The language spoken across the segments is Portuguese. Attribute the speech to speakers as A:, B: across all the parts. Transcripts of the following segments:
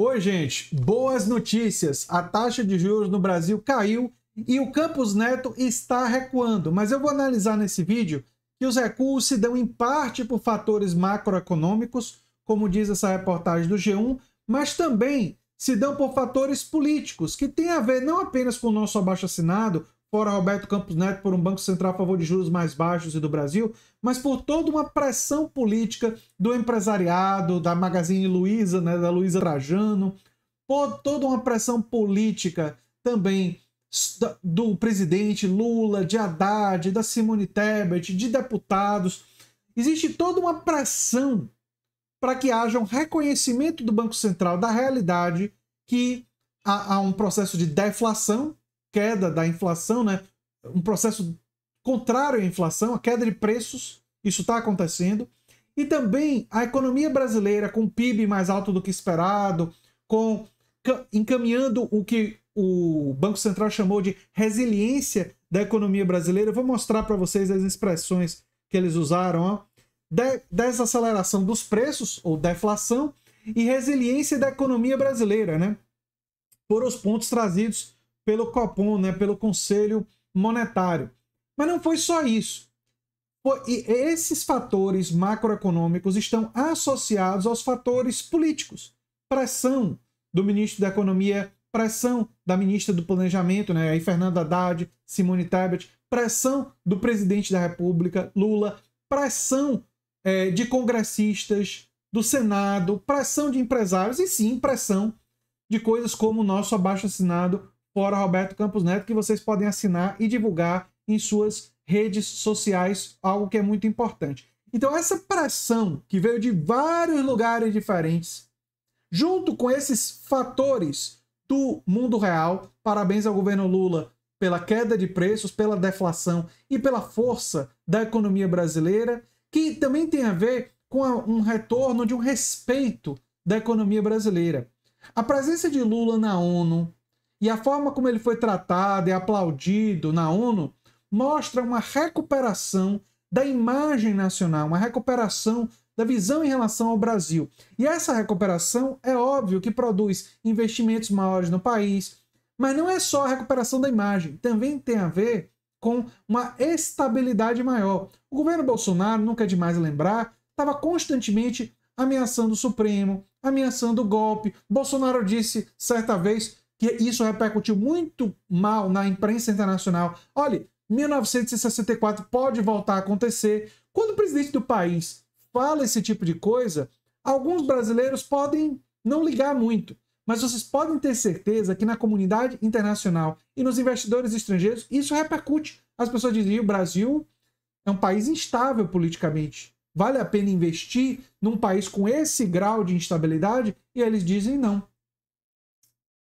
A: Oi, gente. Boas notícias. A taxa de juros no Brasil caiu e o Campos Neto está recuando. Mas eu vou analisar nesse vídeo que os recuos se dão em parte por fatores macroeconômicos, como diz essa reportagem do G1, mas também se dão por fatores políticos, que têm a ver não apenas com o nosso abaixo assinado, fora Roberto Campos Neto por um Banco Central a favor de juros mais baixos e do Brasil, mas por toda uma pressão política do empresariado, da Magazine Luiza, né, da Luiza Trajano, por toda uma pressão política também do presidente Lula, de Haddad, da Simone Tebet, de deputados. Existe toda uma pressão para que haja um reconhecimento do Banco Central da realidade que há, há um processo de deflação queda da inflação, né? um processo contrário à inflação, a queda de preços, isso está acontecendo. E também a economia brasileira com PIB mais alto do que esperado, com encaminhando o que o Banco Central chamou de resiliência da economia brasileira. Eu vou mostrar para vocês as expressões que eles usaram. Ó. De desaceleração dos preços, ou deflação, e resiliência da economia brasileira, né? Por os pontos trazidos pelo Copom, né, pelo Conselho Monetário. Mas não foi só isso. E esses fatores macroeconômicos estão associados aos fatores políticos. Pressão do ministro da Economia, pressão da ministra do Planejamento, né, aí Fernanda Haddad, Simone Tebet, pressão do presidente da República, Lula, pressão é, de congressistas, do Senado, pressão de empresários e sim pressão de coisas como o nosso abaixo assinado fora Roberto Campos Neto, que vocês podem assinar e divulgar em suas redes sociais, algo que é muito importante. Então, essa pressão que veio de vários lugares diferentes, junto com esses fatores do mundo real, parabéns ao governo Lula pela queda de preços, pela deflação e pela força da economia brasileira, que também tem a ver com um retorno de um respeito da economia brasileira. A presença de Lula na ONU, e a forma como ele foi tratado e aplaudido na ONU mostra uma recuperação da imagem nacional, uma recuperação da visão em relação ao Brasil. E essa recuperação é óbvio que produz investimentos maiores no país, mas não é só a recuperação da imagem, também tem a ver com uma estabilidade maior. O governo Bolsonaro, nunca é demais lembrar, estava constantemente ameaçando o Supremo, ameaçando o golpe. Bolsonaro disse certa vez que isso repercutiu muito mal na imprensa internacional. Olha, 1964 pode voltar a acontecer. Quando o presidente do país fala esse tipo de coisa, alguns brasileiros podem não ligar muito, mas vocês podem ter certeza que na comunidade internacional e nos investidores estrangeiros isso repercute. As pessoas dizem: o Brasil é um país instável politicamente. Vale a pena investir num país com esse grau de instabilidade? E eles dizem não.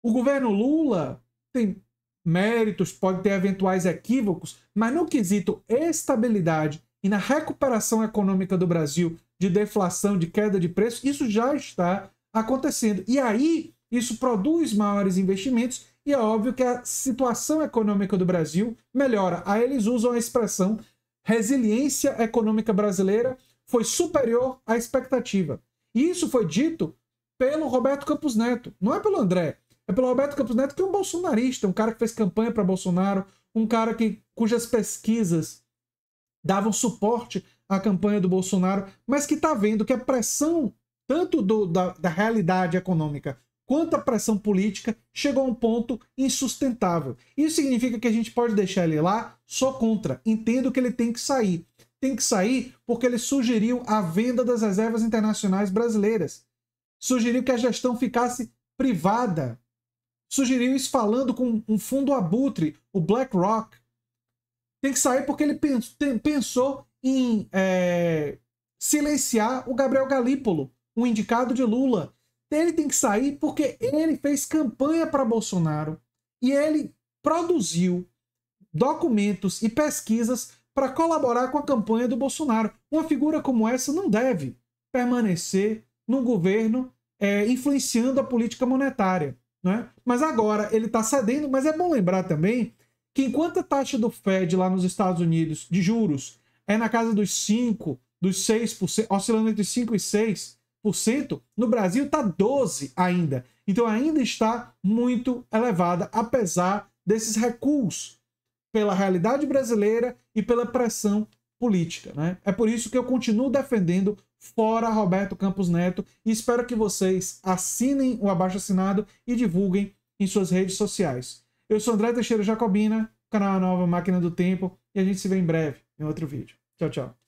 A: O governo Lula tem méritos, pode ter eventuais equívocos, mas no quesito estabilidade e na recuperação econômica do Brasil, de deflação, de queda de preço, isso já está acontecendo. E aí, isso produz maiores investimentos e é óbvio que a situação econômica do Brasil melhora. Aí eles usam a expressão resiliência econômica brasileira foi superior à expectativa. E isso foi dito pelo Roberto Campos Neto, não é pelo André é pelo Roberto Campos Neto, que é um bolsonarista, um cara que fez campanha para Bolsonaro, um cara que, cujas pesquisas davam suporte à campanha do Bolsonaro, mas que está vendo que a pressão, tanto do, da, da realidade econômica quanto a pressão política, chegou a um ponto insustentável. Isso significa que a gente pode deixar ele lá só contra. Entendo que ele tem que sair. Tem que sair porque ele sugeriu a venda das reservas internacionais brasileiras. Sugeriu que a gestão ficasse privada sugeriu isso falando com um fundo abutre, o BlackRock. Tem que sair porque ele pensou em é, silenciar o Gabriel Galípolo, o indicado de Lula. Ele tem que sair porque ele fez campanha para Bolsonaro e ele produziu documentos e pesquisas para colaborar com a campanha do Bolsonaro. Uma figura como essa não deve permanecer no governo é, influenciando a política monetária. Né? Mas agora ele está cedendo, mas é bom lembrar também que enquanto a taxa do Fed lá nos Estados Unidos de juros é na casa dos 5, dos 6%, oscilando entre 5 e 6, no Brasil está 12% ainda. Então ainda está muito elevada, apesar desses recuos pela realidade brasileira e pela pressão política. Né? É por isso que eu continuo defendendo fora Roberto Campos Neto e espero que vocês assinem o abaixo assinado e divulguem em suas redes sociais. Eu sou André Teixeira Jacobina, canal Nova Máquina do Tempo, e a gente se vê em breve em outro vídeo. Tchau, tchau.